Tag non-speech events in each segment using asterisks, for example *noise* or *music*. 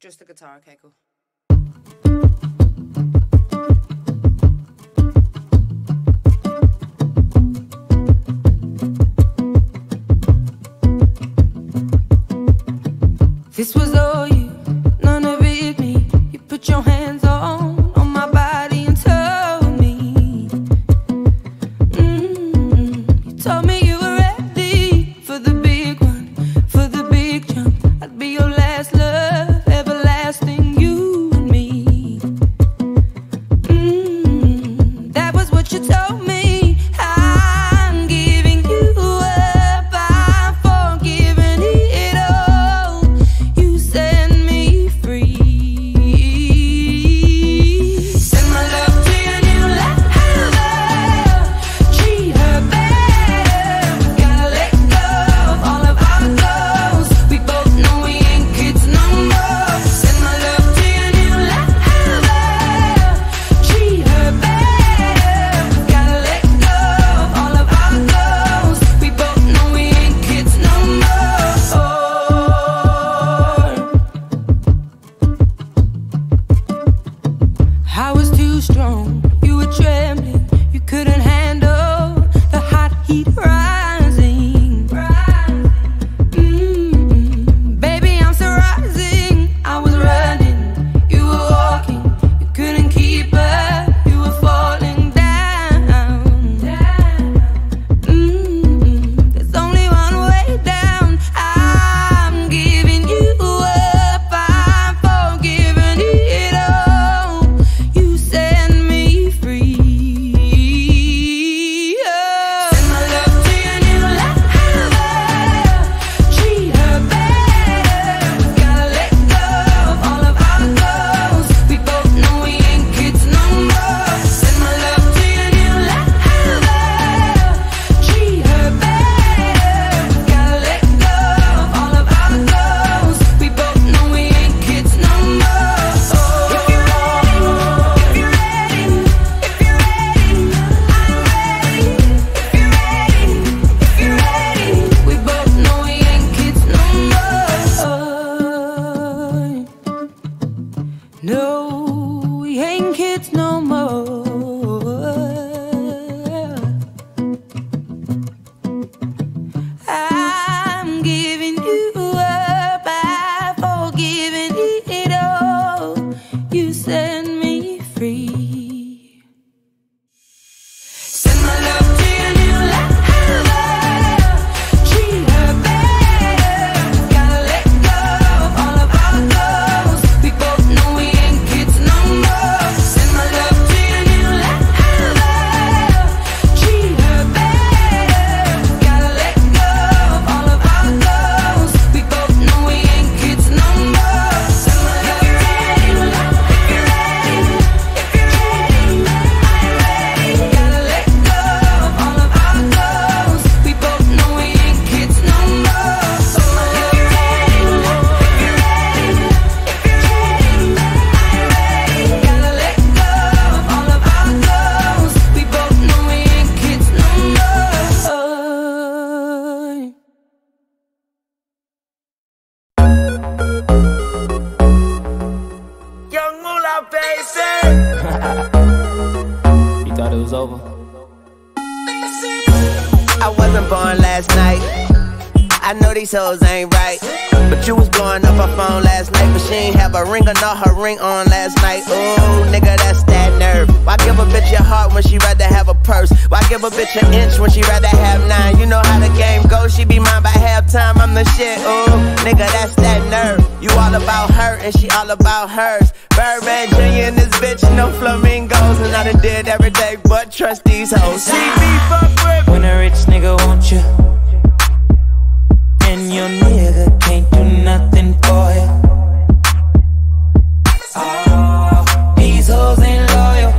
Just the guitar, Okay, cool. thought it was over. I wasn't born last night. I know these hoes ain't right. But you was blowing up her phone last night, but she ain't have a ring or not her ring on last night. Ooh, nigga, that's that nerve. Why give a bitch your heart when she rather have a purse? Why give a bitch an inch when she rather have nine? You know how the game goes, she be mine by halftime. I'm the shit, ooh, nigga, that's that nerve. You all about her and she all about hers. Birdman Jr. and this bitch, no flamingos, and I done did every day, but trust these hoes. See me fuck with when a rich nigga want you and your nigga can't do nothing for you. Oh, these hoes ain't loyal.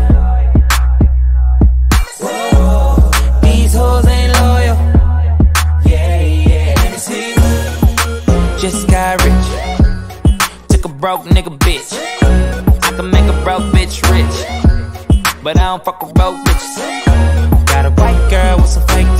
Whoa, these hoes ain't loyal. Yeah, yeah, let me see. Just got rich. Took a broke nigga bitch. I can make a broke bitch rich. But I don't fuck with broke bitches. Got a white girl with some fake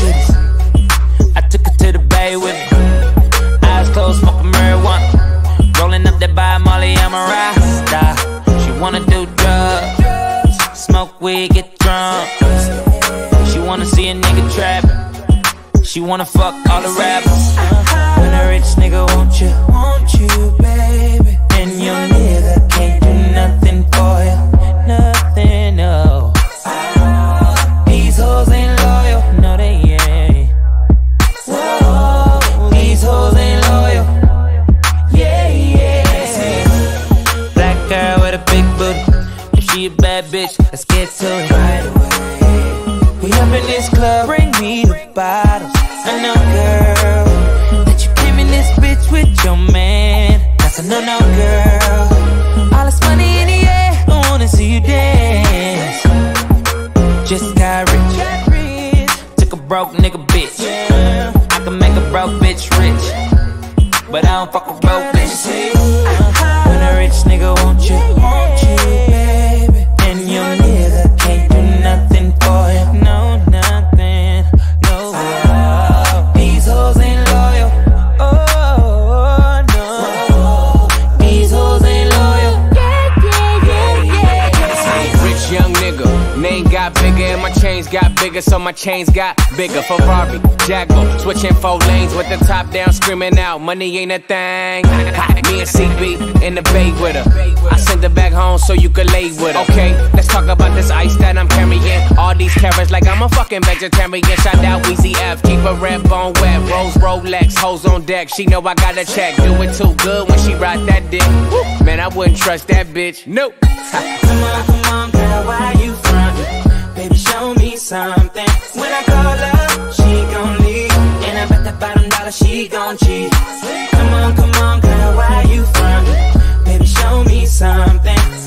broke bitch. When a rich nigga won't you. bigger, so my chains got bigger. Ferrari, Jaguar, switching four lanes with the top down, screaming out, money ain't a thing. Me and CB in the bay with her. I send her back home so you can lay with her. Okay, let's talk about this ice that I'm carrying. All these carrots like I'm a fucking vegetarian. Shout out Weezy F, keep a red bone wet. Rose Rolex, hoes on deck. She know I got a check. Do it too good when she ride that dick. Man, I wouldn't trust that bitch. Nope. *laughs* come on, come on, girl, why you? something. When I call her, she gon' leave. And I bet that bottom dollar she gon' cheat. Come on, come on, girl, where you from? Baby, show me something.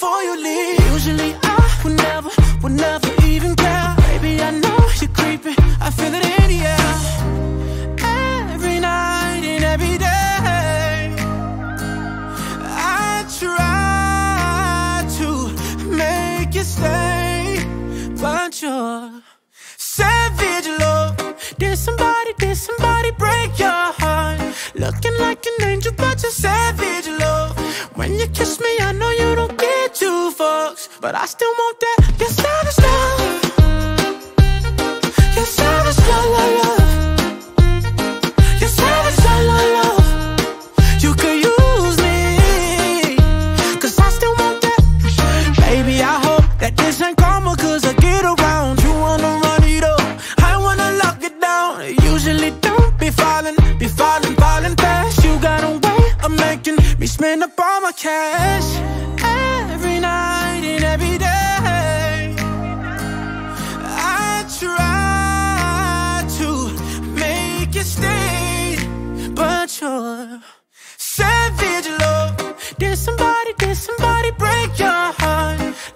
before you leave. Usually I but I still want that. Yes, I.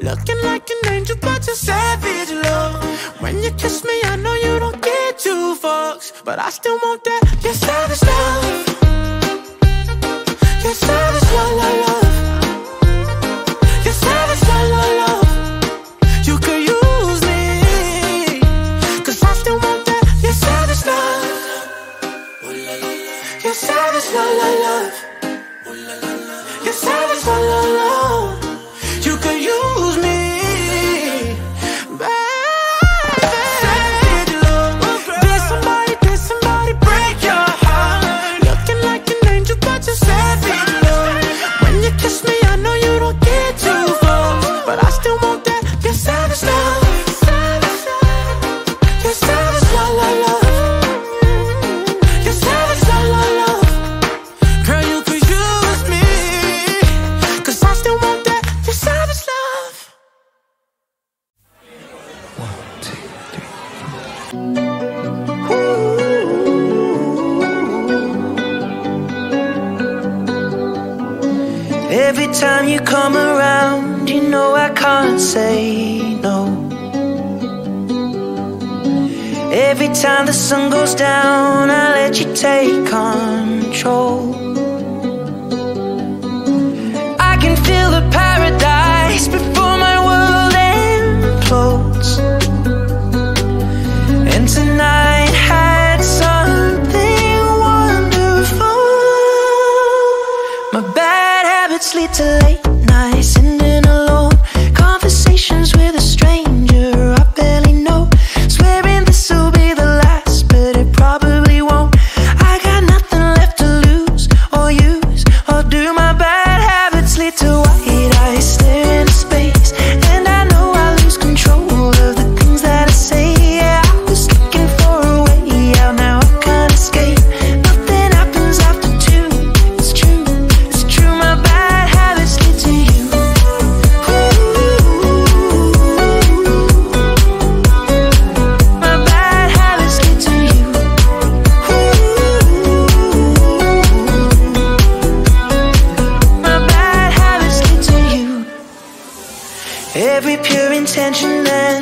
Looking like an angel, but you're savage, love. When you kiss me, I know you don't get two fucks, but I still want that. You're savage, love. You're savage, love, la love. You're savage, love, la love. You could use me, cause I still want that. You're savage, love. You're savage, love, la love.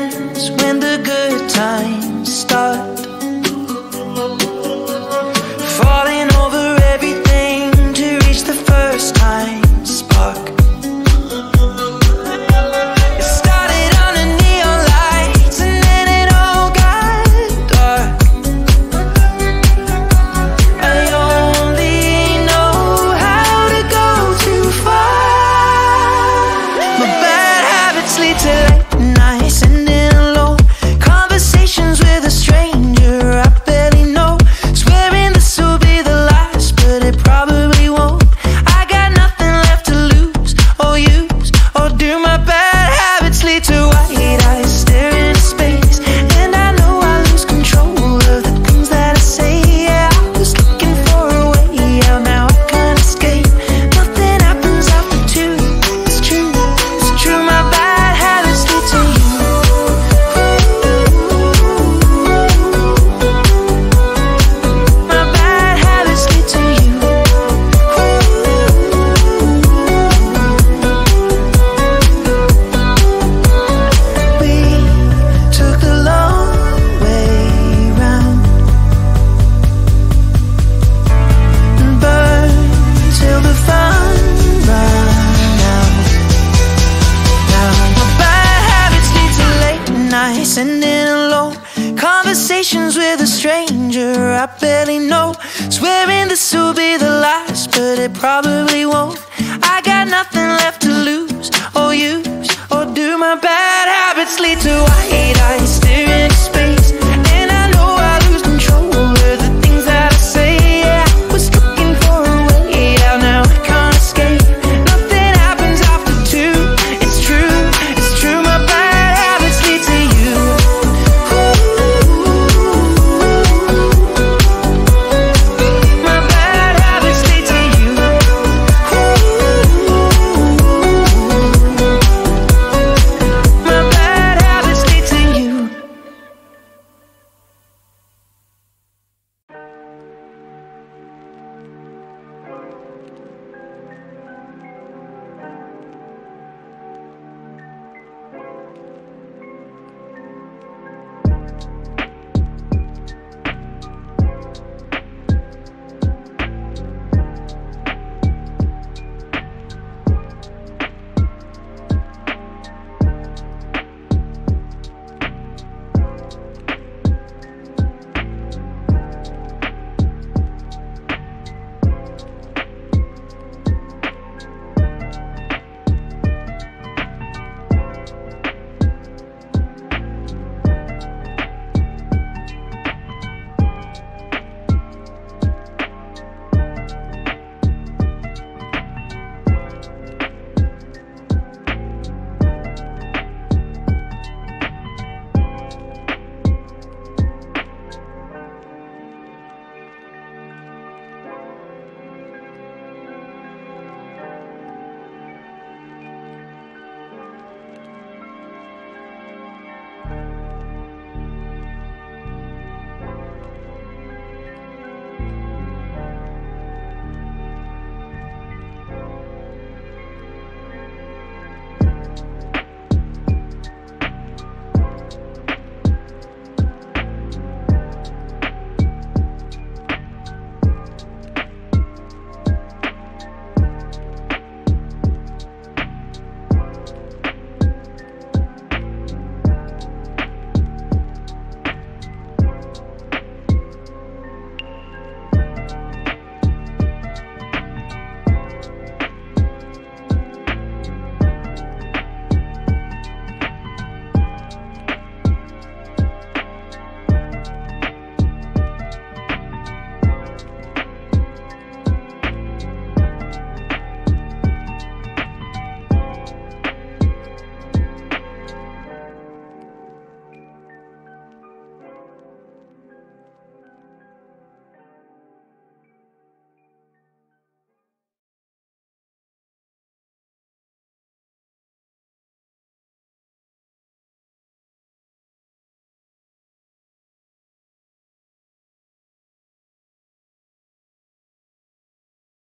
ends when the good times start. probably